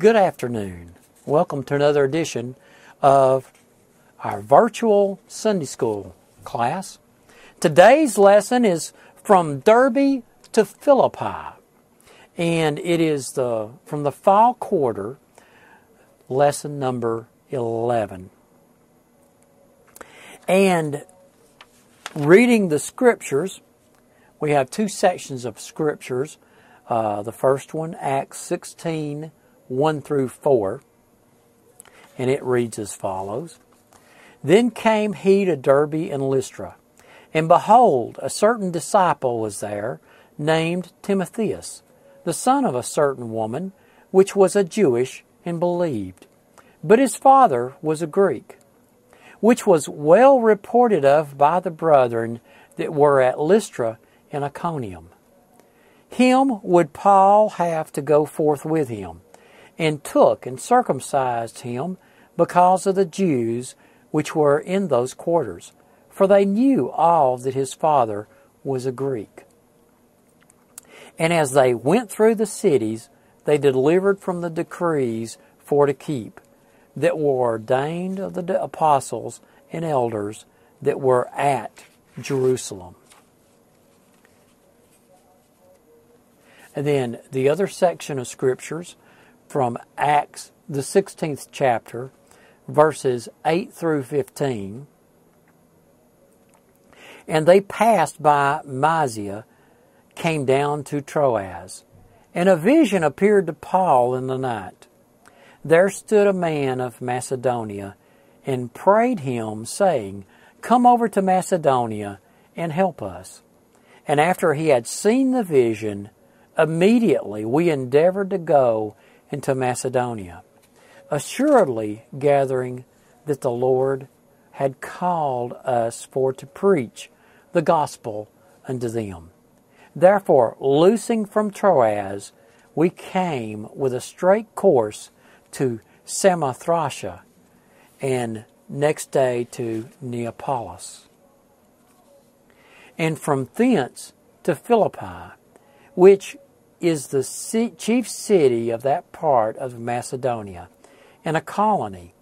Good afternoon. Welcome to another edition of our virtual Sunday school class. Today's lesson is from Derbe to Philippi, and it is the from the fall quarter, lesson number 11. And reading the scriptures, we have two sections of scriptures. Uh, the first one, Acts 16, 1 through 4, and it reads as follows Then came he to Derbe and Lystra, and behold, a certain disciple was there, named Timotheus, the son of a certain woman, which was a Jewish and believed. But his father was a Greek, which was well reported of by the brethren that were at Lystra and Iconium. Him would Paul have to go forth with him, and took and circumcised him because of the Jews which were in those quarters, for they knew all that his father was a Greek. And as they went through the cities, they delivered from the decrees for to keep, that were ordained of the apostles and elders that were at Jerusalem. And then the other section of scriptures from Acts, the 16th chapter, verses 8 through 15. And they passed by Mysia, came down to Troas. And a vision appeared to Paul in the night. There stood a man of Macedonia and prayed him, saying, Come over to Macedonia and help us. And after he had seen the vision, Immediately we endeavored to go into Macedonia, assuredly gathering that the Lord had called us for to preach the gospel unto them. Therefore, loosing from Troas, we came with a straight course to Samothracia, and next day to Neapolis. And from thence to Philippi, which is the chief city of that part of Macedonia and a colony.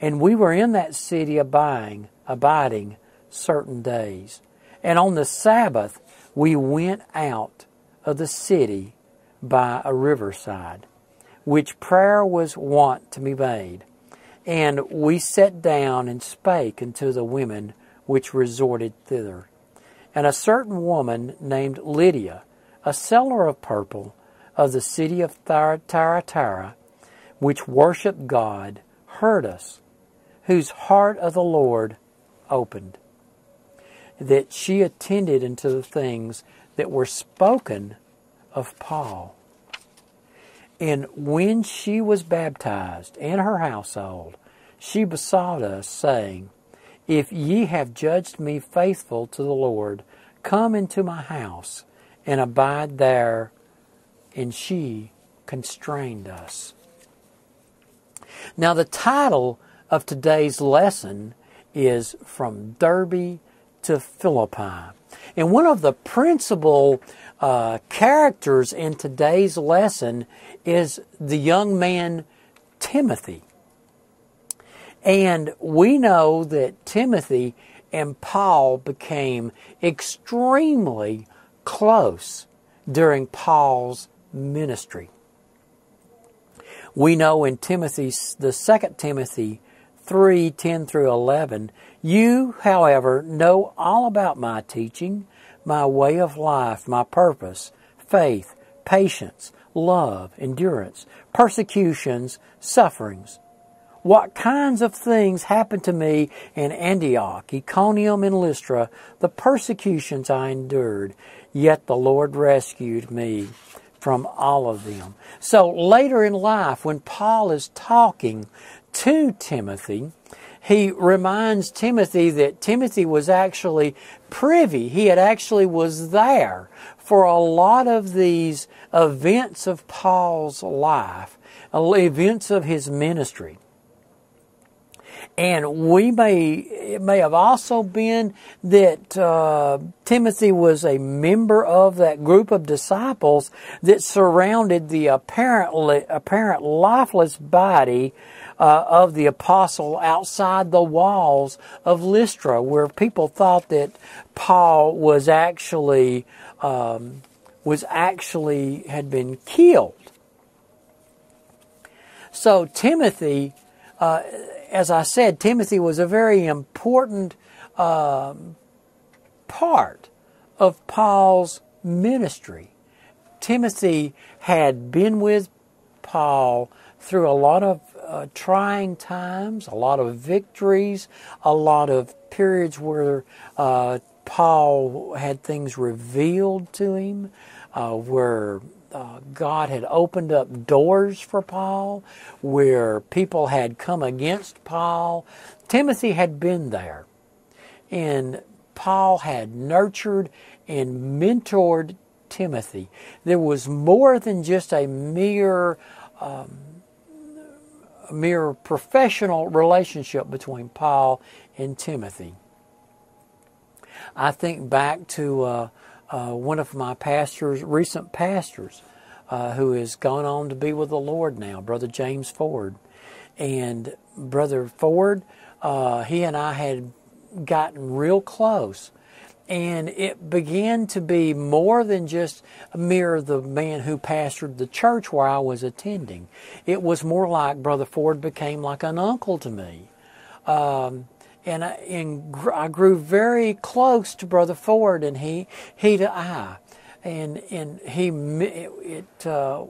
And we were in that city abiding, abiding certain days. And on the Sabbath, we went out of the city by a riverside, which prayer was wont to be made. And we sat down and spake unto the women which resorted thither. And a certain woman named Lydia, a seller of purple of the city of Thyatira, which worshiped God, heard us, whose heart of the Lord opened, that she attended unto the things that were spoken of Paul. And when she was baptized and her household, she besought us, saying, If ye have judged me faithful to the Lord, come into my house and abide there. And she constrained us. Now, the title of today's lesson is From Derbe to Philippi. And one of the principal uh, characters in today's lesson is the young man Timothy. And we know that Timothy and Paul became extremely close during Paul's ministry. We know in Timothy, the second Timothy 3 10 through 11, you, however, know all about my teaching, my way of life, my purpose, faith, patience, love, endurance, persecutions, sufferings. What kinds of things happened to me in Antioch, Iconium, and Lystra, the persecutions I endured, yet the Lord rescued me from all of them. So later in life, when Paul is talking to Timothy, he reminds Timothy that Timothy was actually privy. He had actually was there for a lot of these events of Paul's life, events of his ministry. And we may, it may have also been that uh, Timothy was a member of that group of disciples that surrounded the apparently, apparent lifeless body uh, of the apostle outside the walls of Lystra, where people thought that Paul was actually um, was actually had been killed. So Timothy, uh, as I said, Timothy was a very important um, part of Paul's ministry. Timothy had been with Paul through a lot of uh, trying times, a lot of victories, a lot of periods where uh, Paul had things revealed to him, uh, where uh, God had opened up doors for Paul, where people had come against Paul. Timothy had been there, and Paul had nurtured and mentored Timothy. There was more than just a mere um, a mere professional relationship between Paul and Timothy. I think back to uh, uh, one of my pastors, recent pastors, uh, who has gone on to be with the Lord now, Brother James Ford. And Brother Ford, uh, he and I had gotten real close and it began to be more than just a mere the man who pastored the church where I was attending. It was more like Brother Ford became like an uncle to me. Um, and I, and I grew very close to Brother Ford, and he he to I, and and he it uh,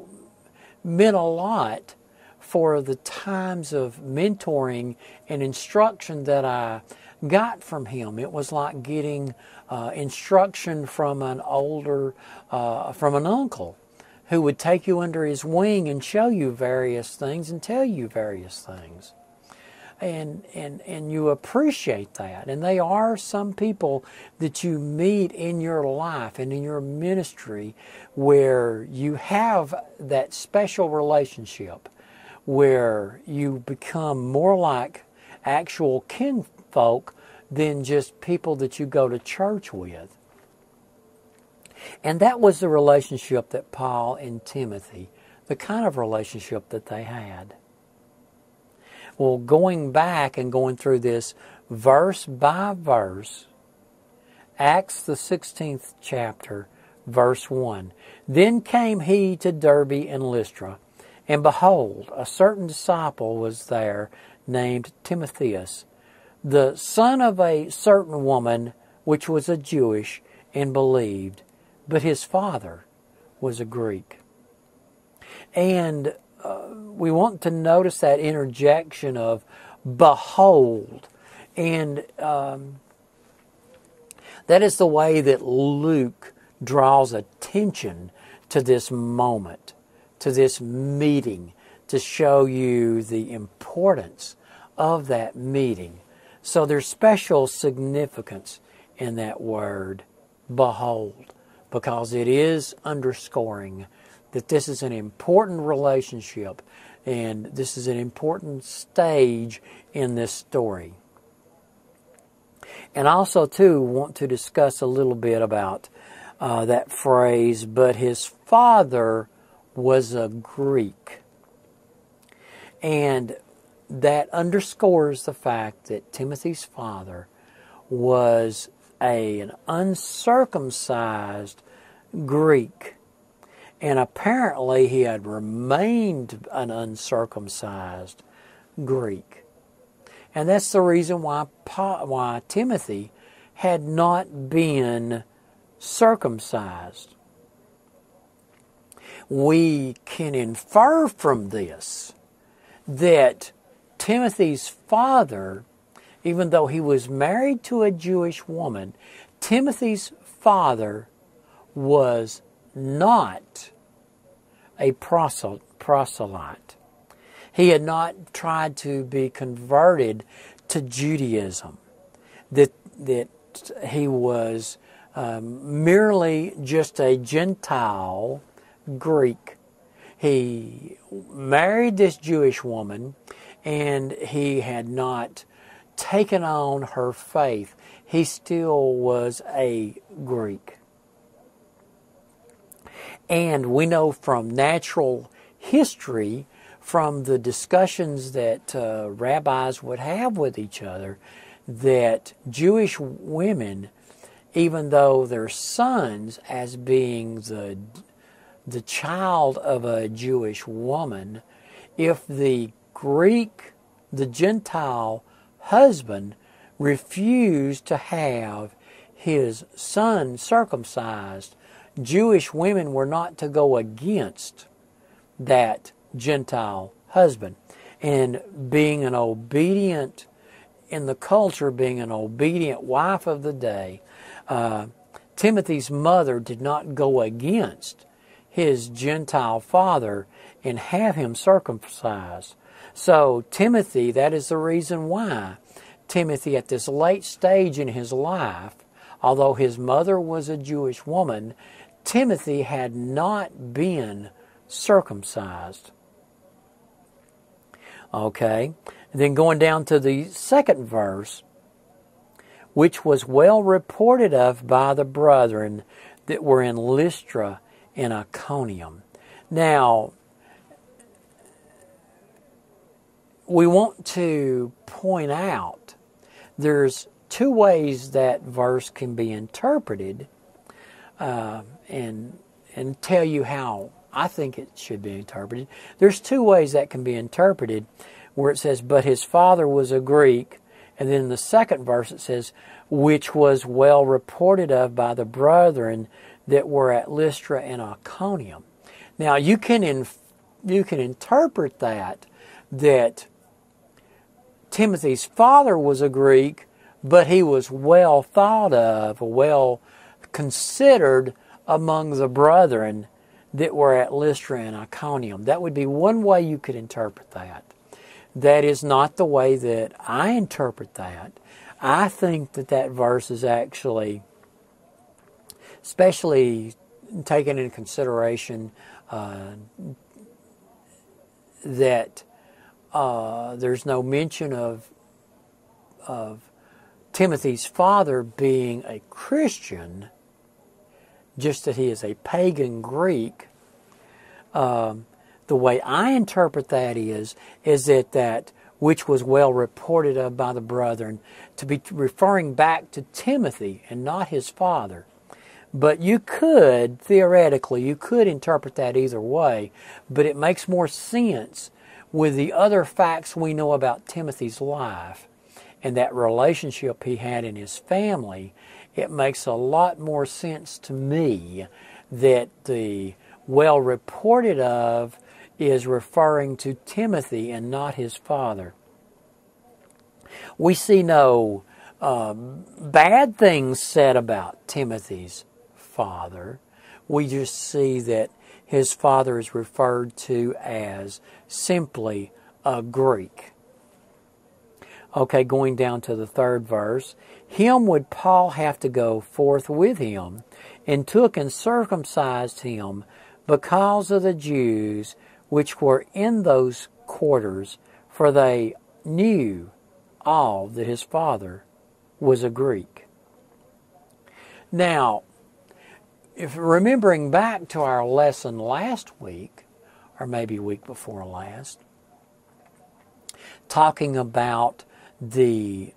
meant a lot for the times of mentoring and instruction that I got from him. It was like getting uh, instruction from an older, uh, from an uncle who would take you under his wing and show you various things and tell you various things. And, and, and you appreciate that. And they are some people that you meet in your life and in your ministry where you have that special relationship where you become more like actual kinfolk than just people that you go to church with. And that was the relationship that Paul and Timothy, the kind of relationship that they had. Well, going back and going through this verse by verse, Acts the 16th chapter, verse 1. Then came he to Derbe and Lystra, and behold, a certain disciple was there named Timotheus the son of a certain woman which was a Jewish and believed, but his father was a Greek. And uh, we want to notice that interjection of behold. And um, that is the way that Luke draws attention to this moment, to this meeting, to show you the importance of that meeting. So there's special significance in that word, behold, because it is underscoring that this is an important relationship and this is an important stage in this story. And also, too, want to discuss a little bit about uh, that phrase, but his father was a Greek. And that underscores the fact that Timothy's father was a, an uncircumcised Greek. And apparently he had remained an uncircumcised Greek. And that's the reason why, why Timothy had not been circumcised. We can infer from this that Timothy's father, even though he was married to a Jewish woman, Timothy's father was not a proselyte. He had not tried to be converted to Judaism. That, that he was um, merely just a Gentile Greek. He married this Jewish woman and he had not taken on her faith, he still was a Greek. And we know from natural history, from the discussions that uh, rabbis would have with each other, that Jewish women, even though their sons, as being the the child of a Jewish woman, if the Greek, the Gentile husband refused to have his son circumcised, Jewish women were not to go against that Gentile husband. And being an obedient, in the culture, being an obedient wife of the day, uh, Timothy's mother did not go against his Gentile father and have him circumcised. So, Timothy, that is the reason why Timothy, at this late stage in his life, although his mother was a Jewish woman, Timothy had not been circumcised. Okay, and then going down to the second verse, which was well reported of by the brethren that were in Lystra and Iconium. Now, we want to point out there's two ways that verse can be interpreted uh, and and tell you how I think it should be interpreted. There's two ways that can be interpreted where it says, But his father was a Greek, and then the second verse it says, Which was well reported of by the brethren that were at Lystra and Iconium. Now you can inf- you can interpret that that Timothy's father was a Greek, but he was well thought of, well considered among the brethren that were at Lystra and Iconium. That would be one way you could interpret that. That is not the way that I interpret that. I think that that verse is actually, especially taken into consideration uh, that uh, there's no mention of of Timothy's father being a Christian, just that he is a pagan Greek. Um, the way I interpret that is is that that which was well reported of by the brethren to be referring back to Timothy and not his father. But you could theoretically you could interpret that either way, but it makes more sense with the other facts we know about Timothy's life and that relationship he had in his family, it makes a lot more sense to me that the well reported of is referring to Timothy and not his father. We see no uh, bad things said about Timothy's father. We just see that his father is referred to as simply a Greek. Okay, going down to the third verse. Him would Paul have to go forth with him, and took and circumcised him because of the Jews which were in those quarters, for they knew all that his father was a Greek. Now, if remembering back to our lesson last week, or maybe week before last, talking about the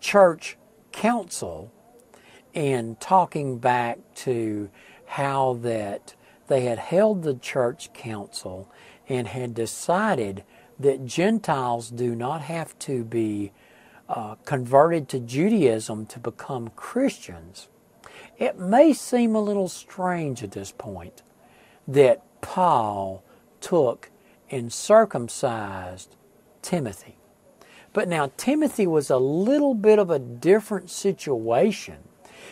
church council and talking back to how that they had held the church council and had decided that Gentiles do not have to be uh, converted to Judaism to become Christians it may seem a little strange at this point that Paul took and circumcised Timothy. But now, Timothy was a little bit of a different situation.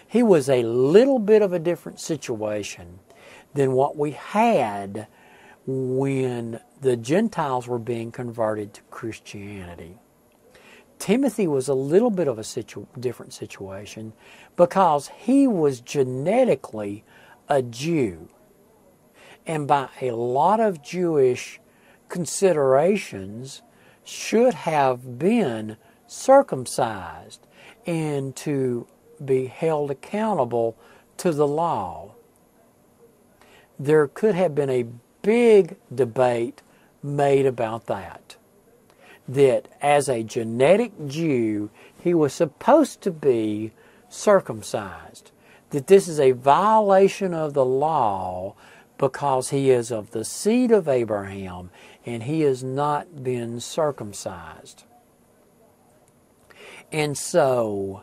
He was a little bit of a different situation than what we had when the Gentiles were being converted to Christianity. Timothy was a little bit of a situ- different situation because he was genetically a Jew. And by a lot of Jewish considerations, should have been circumcised and to be held accountable to the law. There could have been a big debate made about that. That as a genetic Jew, he was supposed to be circumcised. That this is a violation of the law because he is of the seed of Abraham and he has not been circumcised. And so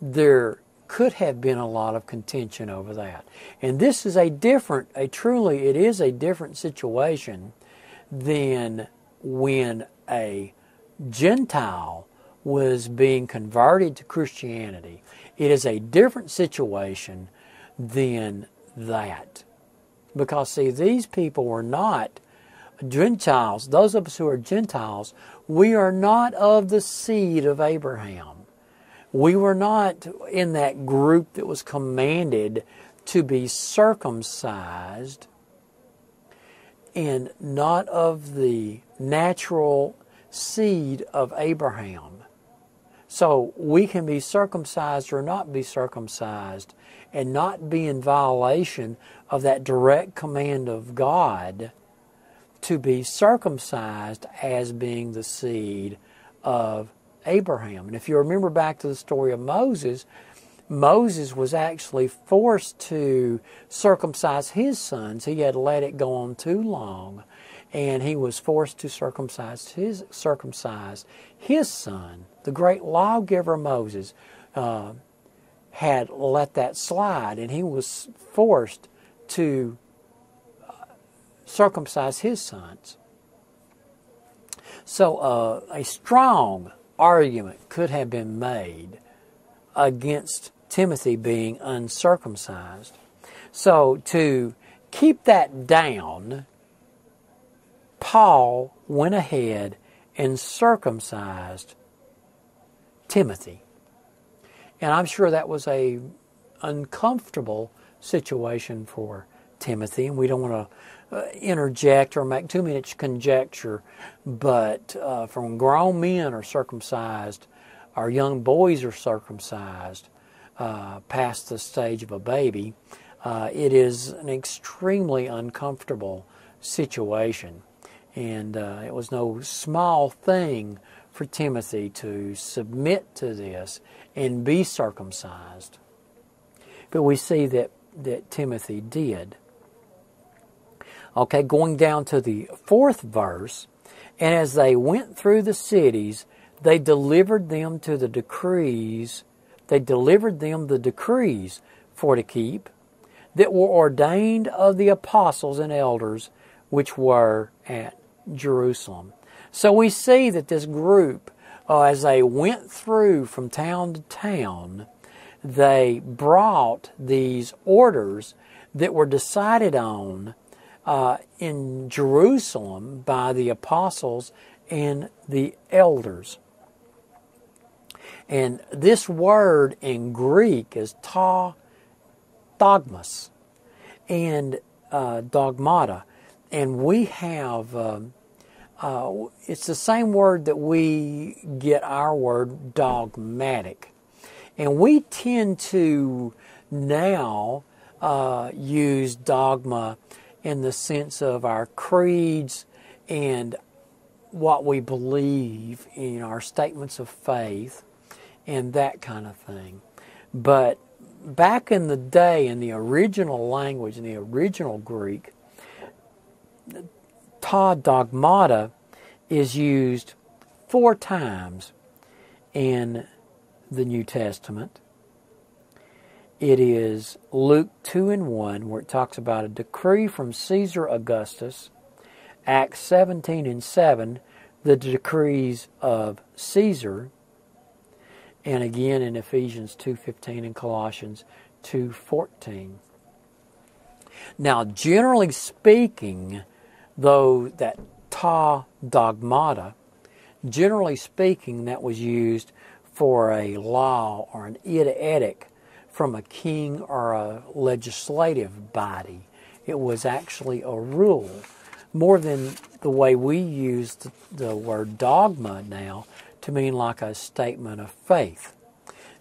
there could have been a lot of contention over that. And this is a different, a truly, it is a different situation than when a Gentile was being converted to Christianity. It is a different situation than that. Because, see, these people were not Gentiles. Those of us who are Gentiles, we are not of the seed of Abraham. We were not in that group that was commanded to be circumcised and not of the natural seed of Abraham. So we can be circumcised or not be circumcised and not be in violation of that direct command of God to be circumcised as being the seed of Abraham. And if you remember back to the story of Moses, Moses was actually forced to circumcise his sons. He had let it go on too long, and he was forced to circumcise his circumcise his son. The great lawgiver Moses uh, had let that slide, and he was forced to circumcise his sons. So, uh, a strong argument could have been made against Timothy being uncircumcised. So, to keep that down, Paul went ahead and circumcised Timothy. And I'm sure that was a uncomfortable situation for Timothy, and we don't want to interject or make too much conjecture, but uh, from grown men are circumcised, our young boys are circumcised uh, past the stage of a baby, uh, it is an extremely uncomfortable situation. And uh, it was no small thing for Timothy to submit to this and be circumcised. But we see that, that Timothy did. Okay, going down to the fourth verse, and as they went through the cities, they delivered them to the decrees, they delivered them the decrees for to keep that were ordained of the apostles and elders which were at Jerusalem. So we see that this group, uh, as they went through from town to town, they brought these orders that were decided on uh, in Jerusalem by the apostles and the elders. And this word in Greek is ta dogmas and uh, dogmata. And we have, um, uh, it's the same word that we get our word dogmatic. And we tend to now uh, use dogma in the sense of our creeds and what we believe in our statements of faith and that kind of thing. But back in the day, in the original language, in the original Greek, ta dogmata is used four times in the New Testament. It is Luke 2 and 1, where it talks about a decree from Caesar Augustus. Acts 17 and 7, the decrees of Caesar. And again in Ephesians 2.15 and Colossians 2.14. Now, generally speaking, though that ta dogmata, generally speaking, that was used for a law or an edict from a king or a legislative body. It was actually a rule. More than the way we use the, word dogma now to mean like a statement of faith.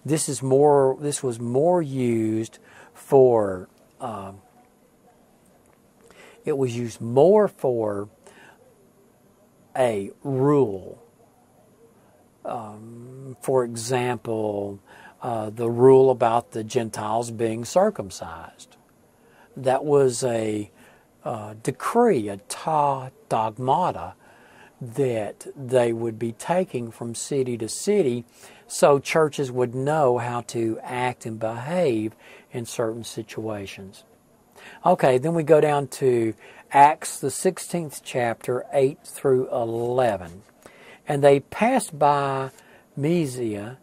This is more. This was more used for. Um, it was used more for a rule. Um, for example, uh, the rule about the Gentiles being circumcised. That was a uh, decree, a ta dogmata, that they would be taking from city to city so churches would know how to act and behave in certain situations. Okay, then we go down to Acts, the 16th chapter, 8 through 11. And they passed by Mysia,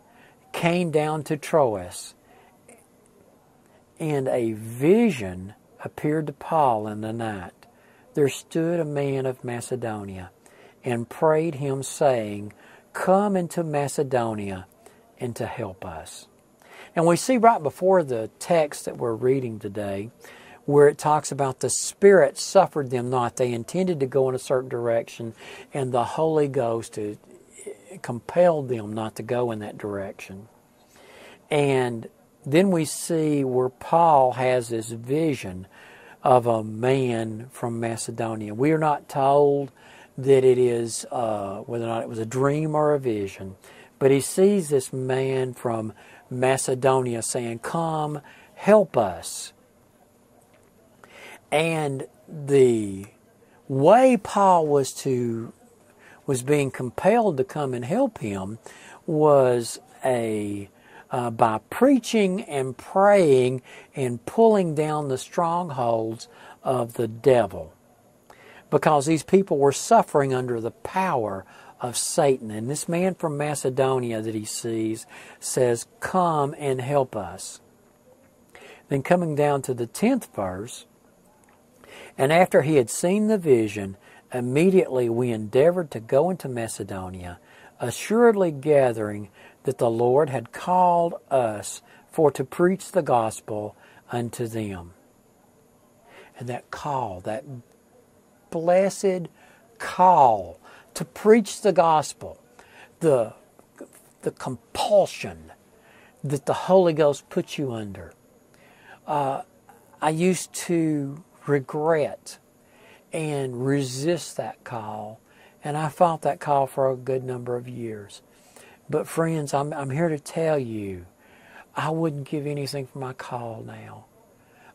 came down to Troas, and a vision appeared to Paul in the night. There stood a man of Macedonia and prayed him, saying, Come into Macedonia and to help us. And we see right before the text that we're reading today, where it talks about the Spirit suffered them not. They intended to go in a certain direction, and the Holy Ghost compelled them not to go in that direction. And then we see where Paul has this vision of a man from Macedonia. We are not told that it is uh, whether or not it was a dream or a vision, but he sees this man from Macedonia saying, Come, help us. And the way Paul was to was being compelled to come and help him was a uh, by preaching and praying and pulling down the strongholds of the devil because these people were suffering under the power of Satan. And this man from Macedonia that he sees says, Come and help us. Then coming down to the 10th verse, and after he had seen the vision, immediately we endeavored to go into Macedonia, assuredly gathering that the Lord had called us for to preach the gospel unto them. And that call, that blessed call to preach the gospel, the, the compulsion that the Holy Ghost puts you under. Uh, I used to regret and resist that call. And I fought that call for a good number of years. But, friends, I'm, I'm here to tell you, I wouldn't give anything for my call now.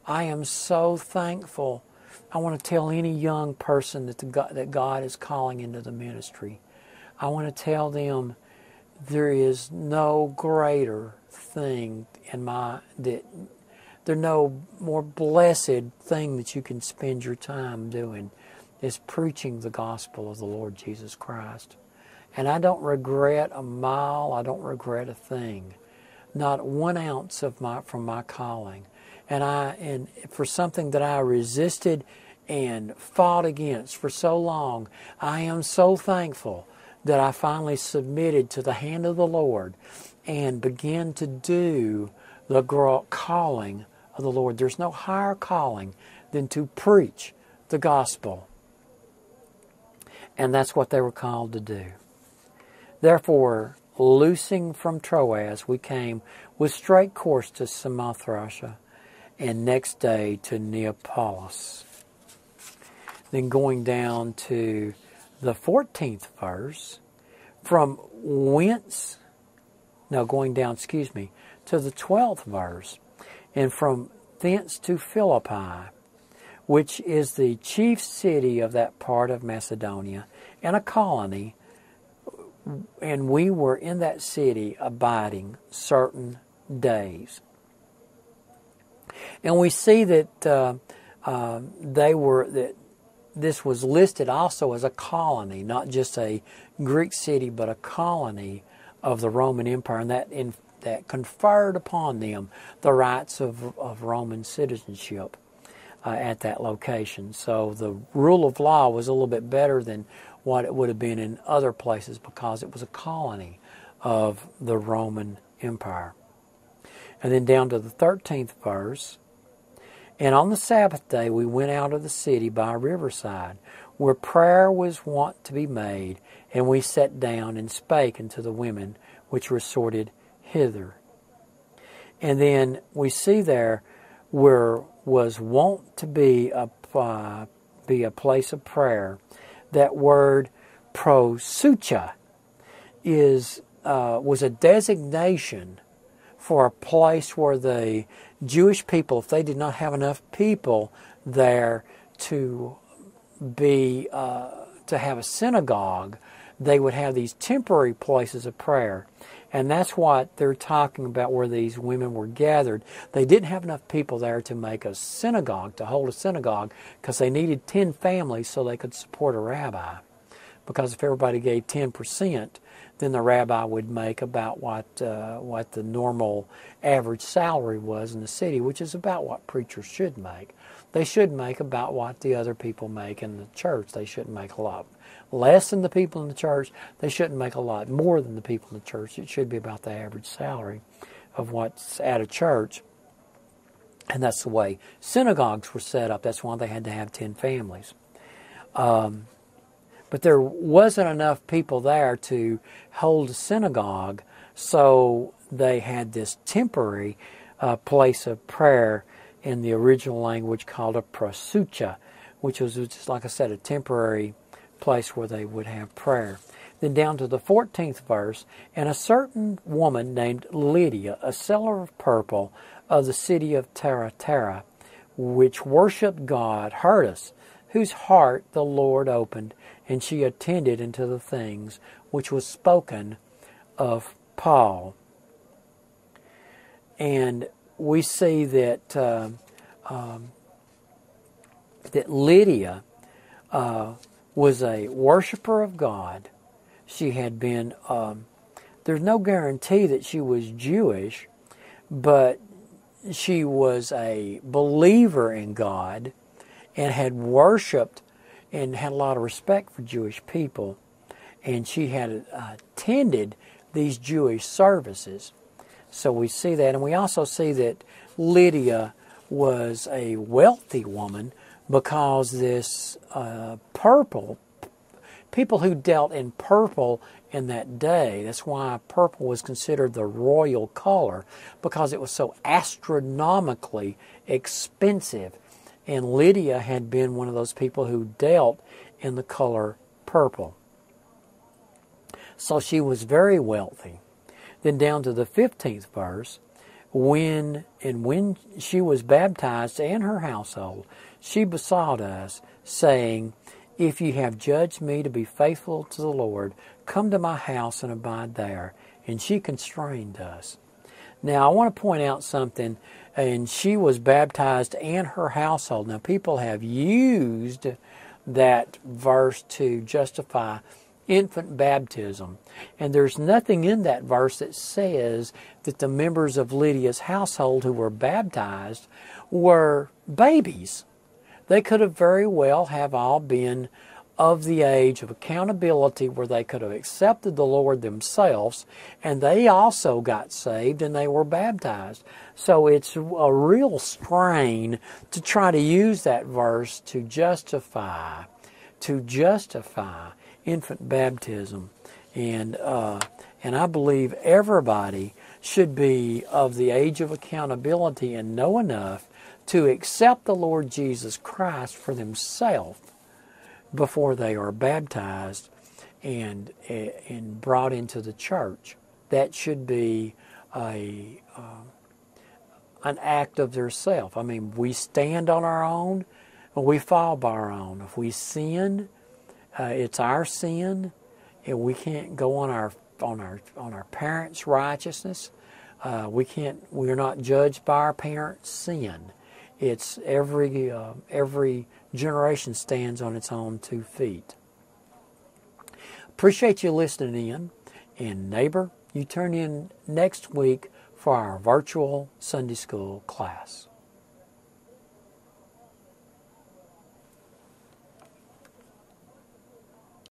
I am so thankful. I want to tell any young person that, God, that God is calling into the ministry. I want to tell them there is no greater thing in my that there's no more blessed thing that you can spend your time doing is preaching the gospel of the Lord Jesus Christ. And I don't regret a mile, I don't regret a thing. Not one ounce of my from my calling. And I and for something that I resisted and fought against for so long, I am so thankful that I finally submitted to the hand of the Lord and began to do the calling of the Lord. There's no higher calling than to preach the gospel. And that's what they were called to do. Therefore, loosing from Troas, we came with straight course to Samothracia, and next day to Neapolis. Then going down to the 14th verse, from whence, no, going down, excuse me, to the 12th verse, and from thence to Philippi, which is the chief city of that part of Macedonia, and a colony. And we were in that city abiding certain days. And we see that uh, uh, they were that this was listed also as a colony, not just a Greek city, but a colony of the Roman Empire, and that in that conferred upon them the rights of, of Roman citizenship uh, at that location. So the rule of law was a little bit better than what it would have been in other places because it was a colony of the Roman Empire. And then down to the 13th verse. And on the Sabbath day we went out of the city by a riverside, where prayer was wont to be made, and we sat down and spake unto the women which were hither. And then we see there where was wont to be a uh, be a place of prayer. That word proseuche is uh, was a designation for a place where the Jewish people, if they did not have enough people there to be uh, to have a synagogue, they would have these temporary places of prayer. And that's what they're talking about where these women were gathered. They didn't have enough people there to make a synagogue, to hold a synagogue, because they needed 10 families so they could support a rabbi. Because if everybody gave 10%, then the rabbi would make about what uh, what the normal average salary was in the city, which is about what preachers should make. They should make about what the other people make in the church. They shouldn't make a lot less than the people in the church. They shouldn't make a lot more than the people in the church. It should be about the average salary of what's at a church. And that's the way synagogues were set up. That's why they had to have 10 families. Um, but there wasn't enough people there to hold a synagogue, so they had this temporary uh, place of prayer in the original language called a proseuche, which was just like I said, a temporary place where they would have prayer. Then down to the 14th verse, and a certain woman named Lydia, a seller of purple of the city of Thyatira, which worshipped God, heard us, whose heart the Lord opened, and she attended unto the things which was spoken of Paul. And we see that uh, um, that Lydia uh, was a worshiper of God. She had been, um, there's no guarantee that she was Jewish, but she was a believer in God and had worshiped and had a lot of respect for Jewish people. And she had uh, attended these Jewish services. So we see that. And we also see that Lydia was a wealthy woman because this uh, purple, people who dealt in purple in that day, that's why purple was considered the royal color, because it was so astronomically expensive. And Lydia had been one of those people who dealt in the color purple. So she was very wealthy. Then down to the 15th verse, when and when she was baptized and her household, she besought us, saying, If you have judged me to be faithful to the Lord, come to my house and abide there. And she constrained us. Now, I want to point out something, and she was baptized and her household. Now, people have used that verse to justify infant baptism. And there's nothing in that verse that says that the members of Lydia's household who were baptized were babies. They could have very well have all been of the age of accountability where they could have accepted the Lord themselves and they also got saved and they were baptized. So it's a real strain to try to use that verse to justify, to justify infant baptism. And, uh, and I believe everybody should be of the age of accountability and know enough to accept the Lord Jesus Christ for themselves before they are baptized and and brought into the church. That should be a uh, an act of their self. I mean, we stand on our own, and we fall by our own. If we sin, uh, it's our sin, and we can't go on our on our on our parents' righteousness. Uh, we can't. We're not judged by our parents' sin. It's every uh, every generation stands on its own two feet. Appreciate you listening in, and neighbor, you turn in next week for our virtual Sunday school class.